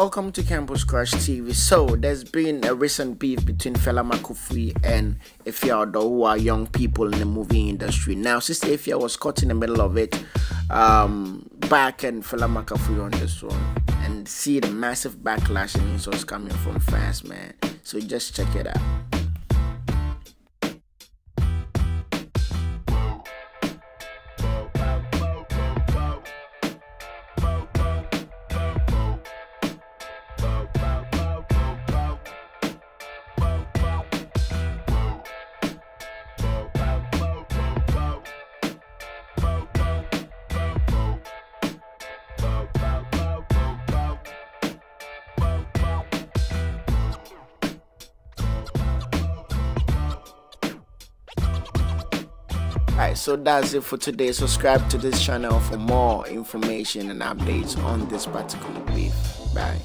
Welcome to Campus Crush TV. So, there's been a recent beef between Fella Makafui and Efia Odo, who are young people in the movie industry. Now, Sister Afia was caught in the middle of it, um, back and Fella Makafui on this one. And see the massive backlash and insults coming from fans, man. So, just check it out. Alright, so that's it for today. Subscribe to this channel for more information and updates on this particular beef. Bye.